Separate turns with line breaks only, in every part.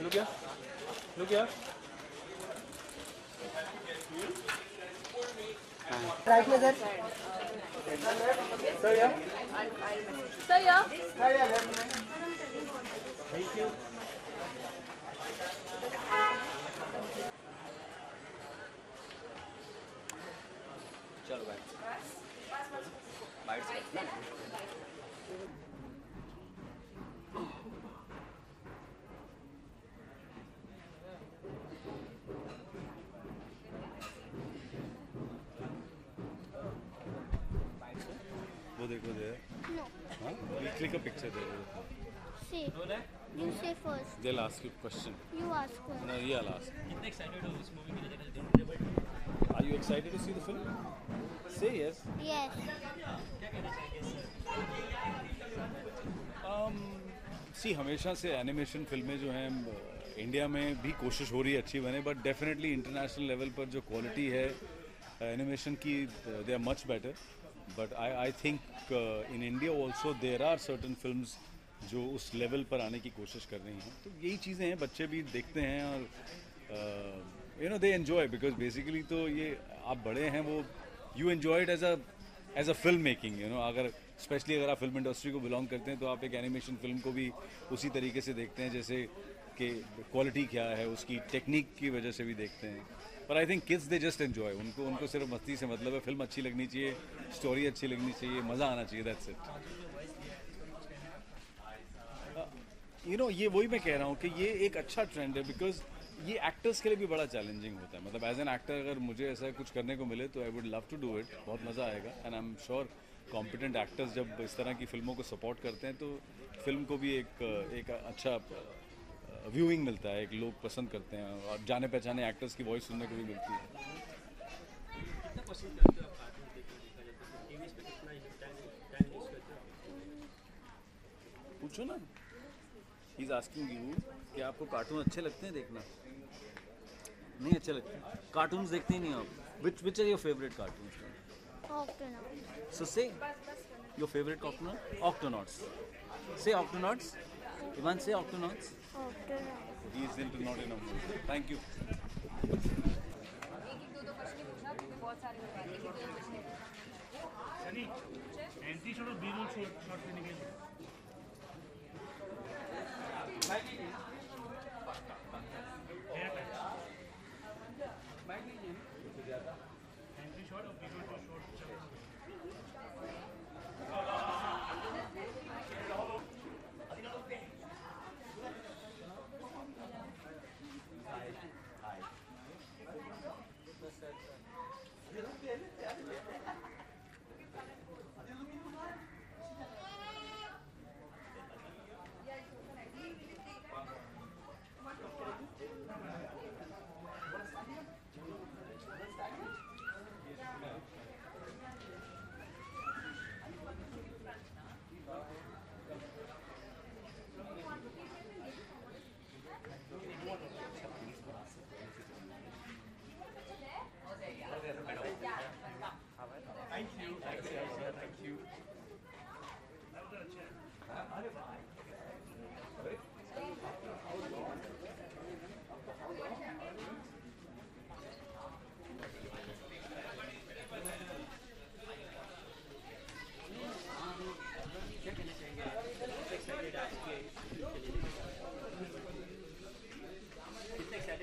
Look here. Look here.
Right में sir
Sir, yeah.
Sir, yeah.
चलो भाई bite
देखो दे। हाँ? ये picture they
see you say first
the last you question
you ask
no ये लास्ट
कितने एक्साइटेड हो इस मूवी के लिए devil
are you excited to see the film से yes
yes
um see hamesha se animation filme jo hain India में भी कोशिश हो रही है अच्छी बने बट डेफिनेटली इंटरनेशनल लेवल पर जो क्वालिटी है एनिमेशन की they are much better but I I think in India also there are certain film जो उस लेवल पर आने की कोशिश कर रही हैं। तो यही चीज़ें हैं, बच्चे भी देखते हैं और you know they enjoy because basically तो ये आप बड़े हैं, वो you enjoy it as a as a film making you know अगर स्पेशली अगर आप फ़िल्म इंडस्ट्री को बिलोंग करते हैं तो आप एक एनिमेशन फ़िल्म को भी उसी तरीके से देखते हैं, जैसे कि क्वालिटी क्या है, उसकी टेक्निक की वजह से भी देखते हैं। पर I think kids they just enjoy उनको उनको सिर्फ़ मस्ती से मतलब है, फ़िल्म अच्छी लगनी चाहिए स्टोरी अच्छी लगनी चाहिए, मज़ा आना चाहिए दैट्स इट यू नो ये वही मैं कह रहा हूँ कि ये एक अच्छा ट्रेंड है बिकॉज़ ये एक्टर्स के लिए भी बड़ा चैलेंजिंग होता है। मतलब एज एन एक्टर अगर मुझे ऐसा कुछ करने को मिले तो I would love to do it बहुत मज़ा आएगा। And I am sure competent actors जब इस तरह की फ़िल्मों को सपोर्ट करते हैं तो फ़िल्म को भी एक एक अच्छा व्यूइंग मिलता है एक लोग पसंद करते हैं और जाने पहचाने एक्टर्स की वॉइस सुनने को भी मिलती है
कार्टून
पूछो ना इज़ आस्किंग यू कि आपको कार्टून अच्छे लगते हैं देखना नहीं अच्छे लगते कार्टून देखते ही नहीं आप which which are your favourite cartoons
Okay now.
So say your favorite octonaut? Octonauts. Say octonauts. Ivan, say octonauts.
Okay now.
He is into not enough. Thank you.
एक एक दो दो प्रश्न ही पूछना क्योंकि बहुत सारे लोग आए एक एक दो दो प्रश्न ही पूछना।
एंट्री शॉट और बी रोल शॉट लेने के लिए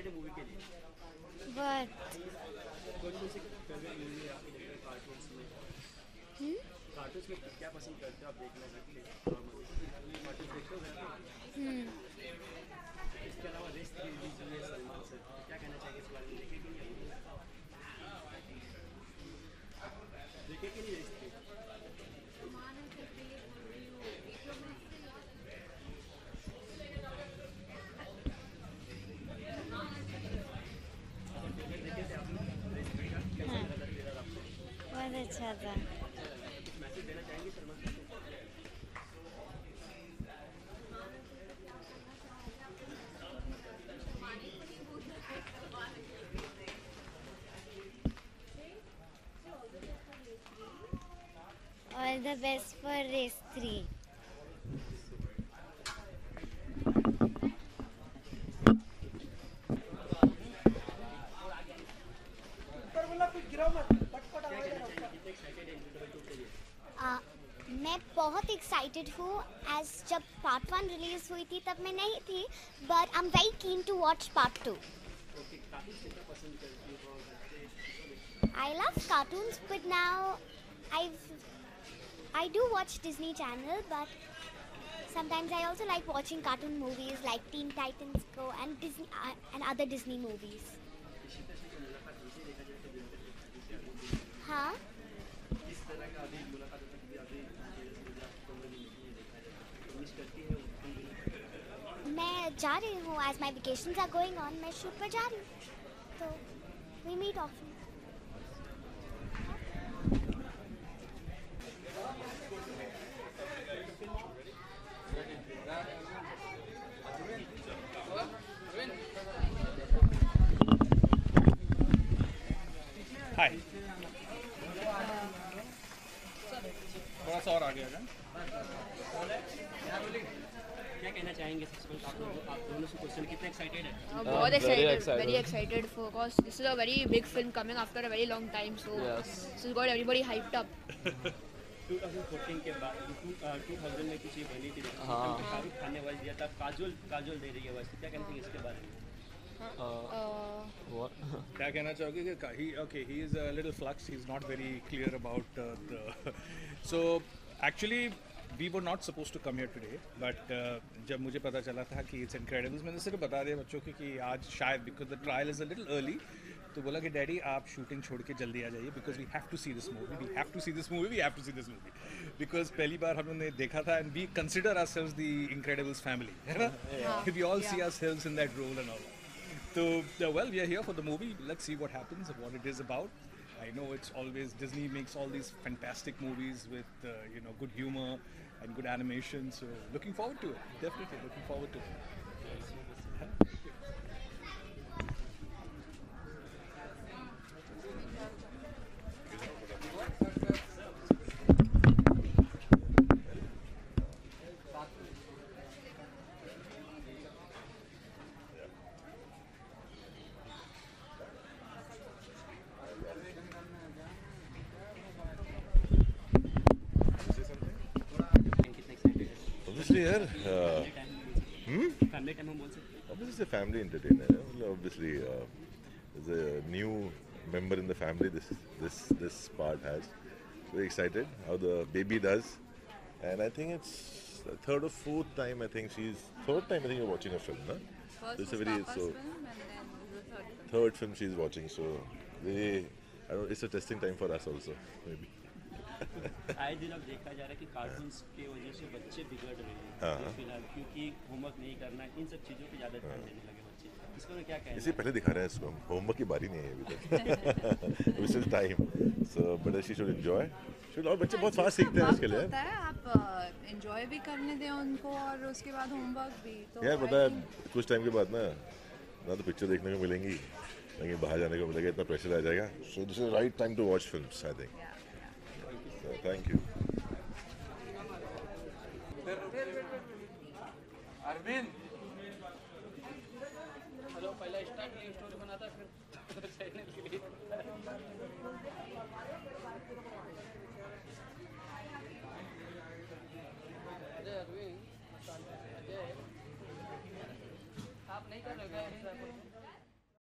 है मूवी के लिए
बट
कौन कौन से फेवरेट मूवी है आपकी देखते कार्टून्स में? कार्टून्स में क्या पसंद करते हो आप देखना सकते हैं कार्टून्स देखते हो
Hmm.
इसके अलावा रेस्ट की रिलीज़
बहुत अच्छा था All the best for race 3. आ, मैं बहुत एक्साइटेड हूँ एज जब पार्ट वन रिलीज़ हुई थी तब मैं नहीं थी but I am very keen to watch part two I love cartoons, but now I've I do watch Disney Channel, but sometimes I also like watching cartoon movies like Teen Titans Go and Disney uh, and other Disney movies. हाँ। मैं जा रही हूँ as my vacation are going on मैं shoot पर जा रही हूँ। तो वी मीट ऑफन
हाय थोड़ा सा और आगे आ जाए।
क्या कहना चाहेंगे सबसे आप दोनों से क्वेश्चन कितने एक्साइटेड हैं?
Uh, बहुत a very big film coming after a very long time. So this has got everybody hyped up.
2014 के बाद टू थाउज़ेंड में कुछ ये बनी थी हाँ। शाहरुख खान ने वॉइस दिया था काजोल काजोल दे रही है वॉइस क्या कहते हैं इसके बारे में?
Uh,
क्या कहना चाहोगे कि he okay he is a little flux he is not very clear about the so actually we were not suppose to come here today but जब मुझे पता चला था कि इट्स इनक्रेडिबल्स मैंने सिर्फ़ बता दिया बच्चों की कि आज शायद because the trial is a little early तो बोला कि डैडी आप शूटिंग छोड़ के जल्दी आ जाइए because we have to see this movie we have to see this movie we have to see this movie because पहली बार हम लोगों ने देखा था and we consider ourselves the Incredibles family है ना? We all see ourselves in that role and all So, uh, well, we are here for the movie. Let's see what happens, and what it is about. I know it's always Disney makes all these fantastic movies with uh, you know good humor and good animation. So, looking forward to it. Definitely looking forward to it.
obviously yaar uh,
hmm? family time
obviously it's a family entertainer eh? obviously uh, a new member in the family this this this part has very excited how the baby does and i think it's the third or fourth time i think she's third time i think you're watching a film na?
First
this
is
very so
film and then third film.
third film she's watching so I don't, it's a testing time for us also maybe
आए दिन अब देखा जा रहा है कि cartoons की वजह से बच्चे बिगड़ रहे हैं।
हाँ।
फ़िलहाल क्योंकि होमवर्क नहीं करना इन सब चीज़ों पे ज़्यादा ध्यान देने लगे बच्चे। इसको मैं क्या कहना
इसी पहले दिखा रहे हैं इसको होमवर्क की बारी नहीं है अभी तक। Which is time so but she should enjoy should और बच्चे बहुत फास्ट सीखते हैं इसके लिए।
होता है आप एंजॉय भी करने दें उनको और उसके बाद होमवर्क भी तो
यार पता है कुछ टाइम के बाद ना ना तो पिक्चर देखने को मिलेंगी ना कहीं बाहर जाने को मिलेगा इतना प्रेशर आ जाएगा। So this is right time to watch films I think
yeah, yeah.
So thank you
Arvind
hello पहला स्टार्ट के लिए स्टोरी बनाता फिर